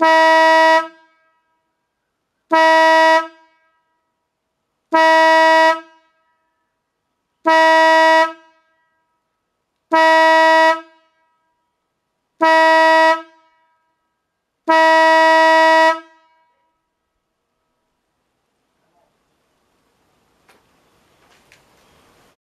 Bye.